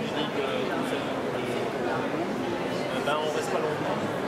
Euh, ben, on reste pas longtemps.